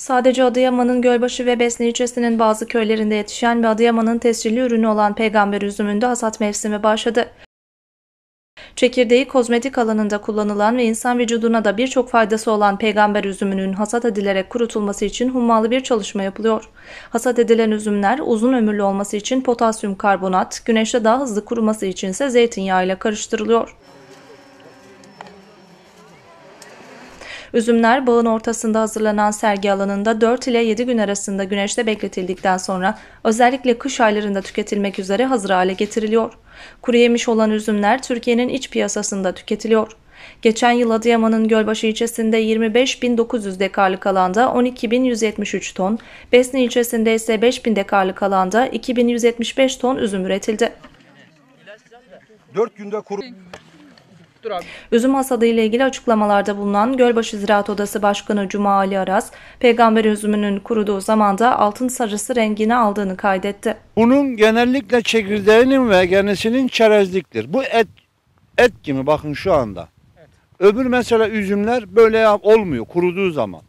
Sadece Adıyaman'ın Gölbaşı ve Besne ilçesinin bazı köylerinde yetişen ve Adıyaman'ın tescilli ürünü olan peygamber üzümünde hasat mevsimi başladı. Çekirdeği kozmetik alanında kullanılan ve insan vücuduna da birçok faydası olan peygamber üzümünün hasat edilerek kurutulması için hummalı bir çalışma yapılıyor. Hasat edilen üzümler uzun ömürlü olması için potasyum karbonat, güneşte daha hızlı kuruması için ise zeytinyağı ile karıştırılıyor. Üzümler bağın ortasında hazırlanan sergi alanında 4 ile 7 gün arasında güneşte bekletildikten sonra özellikle kış aylarında tüketilmek üzere hazır hale getiriliyor. Kuru yemiş olan üzümler Türkiye'nin iç piyasasında tüketiliyor. Geçen yıl Adıyaman'ın Gölbaşı ilçesinde 25.900 dekarlık alanda 12.173 ton, Besni ilçesinde ise 5.000 dekarlık alanda 2.175 ton üzüm üretildi. 4 günde kuru Üzüm hasadı ile ilgili açıklamalarda bulunan Gölbaşı Ziraat Odası Başkanı Cuma Ali Aras, peygamber üzümünün kuruduğu zamanda altın sarısı rengini aldığını kaydetti. Bunun genellikle çekirdeğinin ve genesinin çerezliktir. Bu et et gibi bakın şu anda. Öbür mesela üzümler böyle olmuyor kuruduğu zaman.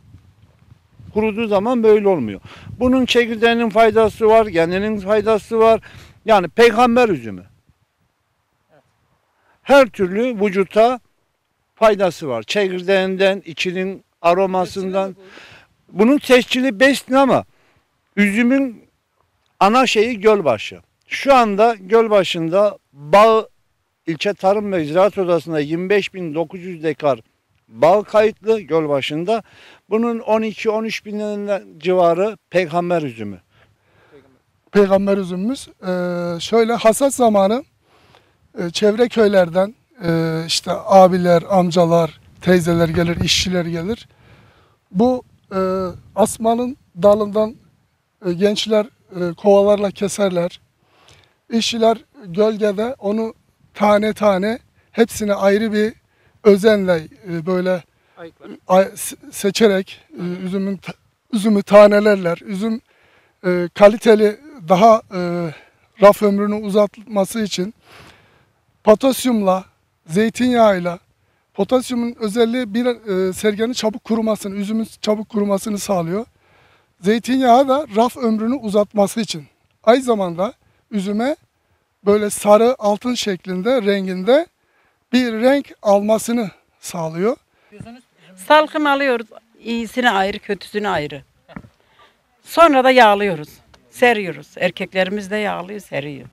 Kuruduğu zaman böyle olmuyor. Bunun çekirdeğinin faydası var, geninin faydası var. Yani peygamber üzümü. Her türlü vücuta faydası var. Çekirdeğinden, içinin aromasından. Bunun tescili besni ama üzümün ana şeyi Gölbaşı. Şu anda Gölbaşı'nda bağ ilçe tarım ve ziraat odasında 25.900 dekar bağ kayıtlı Gölbaşı'nda. Bunun 12-13 bin civarı peygamber üzümü. peygamber üzümümüz. Ee, şöyle hasat zamanı e, çevre köylerden e, işte abiler, amcalar, teyzeler gelir, işçiler gelir. Bu e, asmanın dalından e, gençler e, kovalarla keserler. İşçiler gölgede onu tane tane hepsini ayrı bir özenle e, böyle ay- seçerek e, üzümün üzümü tanelerler. Üzüm e, kaliteli daha e, raf ömrünü uzatması için potasyumla, zeytinyağıyla potasyumun özelliği bir e, sergenin çabuk kurumasını, üzümün çabuk kurumasını sağlıyor. Zeytinyağı da raf ömrünü uzatması için. Aynı zamanda üzüme böyle sarı altın şeklinde renginde bir renk almasını sağlıyor. Salkım alıyoruz. iyisini ayrı, kötüsünü ayrı. Sonra da yağlıyoruz. Seriyoruz. Erkeklerimiz de yağlıyor, seriyor.